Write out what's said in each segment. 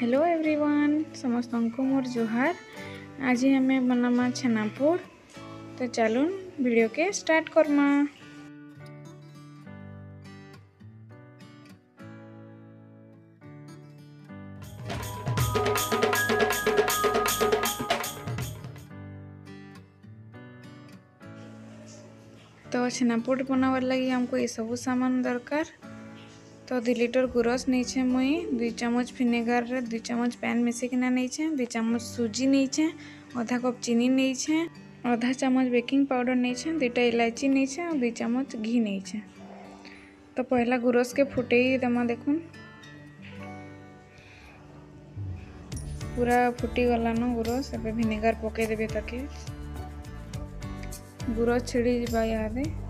Hello everyone समस्त को मोर जोहार आज आम बनामा छेनापोड़ तो चलून वीडियो के स्टार्ट करमा तो छेनापोड़ बनाबार लगी हमको ये सब सामान दरकार तो दु लिटर गुरस नहींचे मुई दुई चमच भिनेगर रे दुई चमच पैन मिसिकिना नहींचे दुई चमच सूजी नहींचे अधा कप चीनी नहींचे अधा चमच बेकिंग पाउडर नहीं छे दुईटा इलायची नहींचे और दुई चमच घी नहींचे तो पहला गुरस के फुटे देमा देख पूरा फुटी गलान गुरस एवं भिनेगर पकईदेवी तक गुरस छिड़ी जावा यहाँ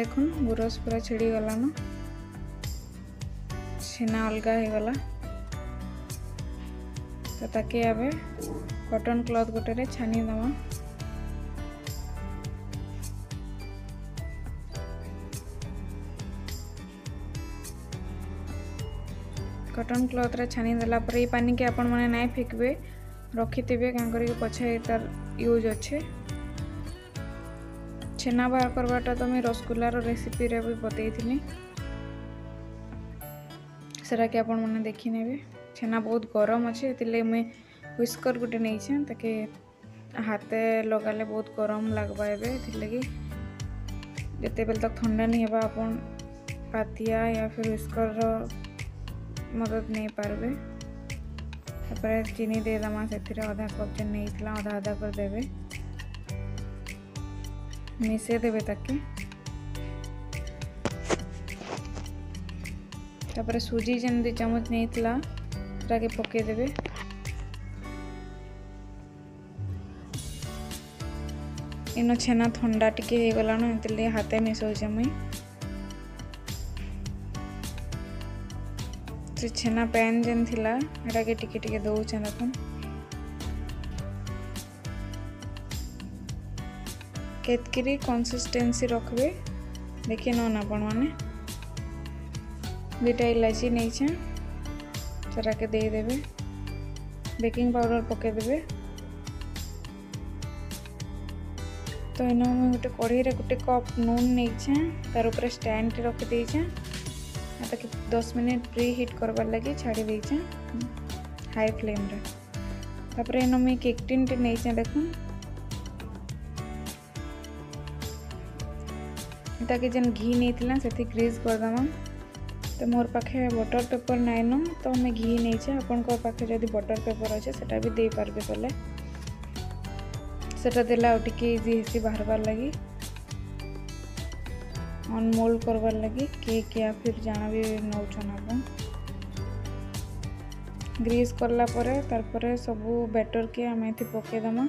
দেখুন গুরস পুরা ছিড়ি গলান সিনা অলগা হয়ে গলা তো তাকে এবে কটন ক্লথ গোটে ছানি দেওয়া কটন ক্লথরে ছানি দেলা পরে এই পানিকে আপন মানে নাই ফেকবে রখিথিবে কাঁ করি পছে তার ইউজ অছে छेना बाहर करवाटा तो मुझे रसगुल्लार रेसीपिरे भी बतईनि सरा कि आपने देखने छेना बहुत गरम अच्छे से मुझे हिस्कर गोटे नहींचे ताकि हाथ लगे बहुत गरम लगवा एगी जिते बेल तक थंडा नहीं हाँ आप पातिया या फिर ह्विस्कर मदद नहीं पार्बे चीनी देदमा से अदा कप चीन नहीं अधा अदा करदे ମିଶାଇଦେବେ ତାକୁ ତାପରେ ସୁଜି ଯେମିତି ଚାମଚ ନେଇଥିଲା ସେଟାକେ ପକାଇଦେବେ ଇନ ଛେନା ଥଣ୍ଡା ଟିକେ ହେଇଗଲାଣ ଏଥିଲାଗି ହାତେ ମିଶାଉଛେ ମୁଇଁ ସେ ଛେନା ପ୍ୟାନ୍ ଯେନ୍ ଥିଲା ସେଟାକେ ଟିକେ ଟିକେ ଦଉଛେ ଦେଖୁନ୍ केतकी कनसीस्टेन्सी रखे देखे नौन आपण मैने दुटा इलाची नहीं छे सरा के देदेवे बेकिंग पाउडर पकईदे तो इन मुझे गोटे कढ़ई गोटे कप नून नहीं छे तार ऊपर स्टैंड रखी दे दस मिनिट प्री हिट करवार लगे छाड़ दे हाई फ्लेम रे। तापर इन मुझे केकटिन टे नहीं देखूँ इटा के जेन घी नहीं से ग्रीज करदेम तो मोर पाखे बटर पेपर नाइन तो मैं घी नहींचे चे आप पाखे जब बटर पेपर अच्छे से दे पारे कले से इजी हेसी बाहर बार लगी अनमोल करवार लगी के क्या फिर जाना भी नौछन आप ग्रीज कलापर सब बैटर के आम ए पकईदमा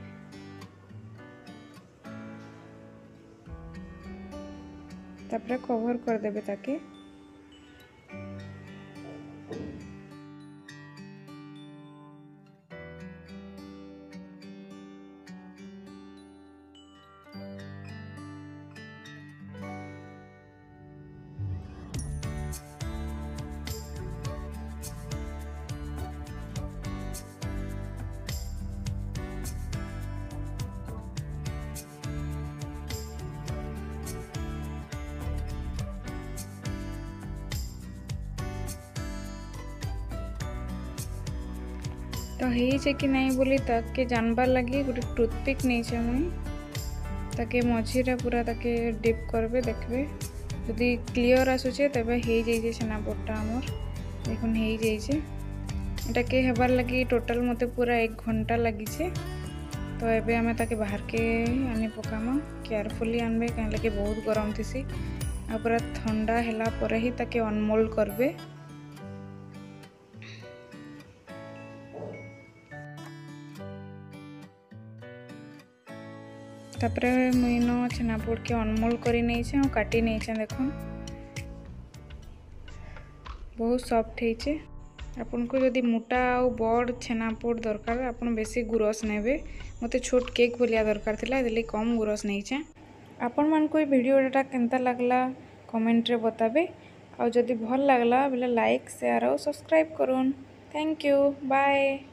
তারপরে কভার করে দেবে তাকে ତ ହେଇଛେ କି ନାଇଁ ବୋଲି ତାକେ ଜାନ୍ବାର୍ ଲାଗି ଗୋଟେ ଟୁଥପିକ୍ ନେଇଛେ ମୁଇଁ ତାକେ ମଝିରେ ପୁରା ତାକେ ଡିପ୍ କରିବେ ଦେଖିବେ ଯଦି କ୍ଲିଅର୍ ଆସୁଛେ ତେବେ ହେଇଯାଇଛେ ଛେନାପୋଡ଼ଟା ଆମର ଦେଖୁନ୍ ହେଇଯାଇଛେ এটাকে হবার লাগি টোটাল মতো পুরা এক ঘন্টা লাগিছে তো এবে আমি তাকে বাহারকে আনি পকামা কেয়ারফুলি আনবে কেন লাগে বহুত গরম থিসি আর পুরা থন্ডা হেলা পরে হি তাকে অনমোল্ড করবে तापर मुन छेनापोड़ के अनमोल कर नहीं देख बहुत सफ्ट आपन को जदि मोटा आ बड़ छेनापोड़ दरकार आप बेस गुरस ने मत छोट के भलिया दरकार कम गुरस नहीं चे आपण मानक भिडटा के लगला कमेन्ट्रे बताबे आदि भल लगला बोले लाइक सेयार और सब्सक्राइब करूँ थैंक यू बाय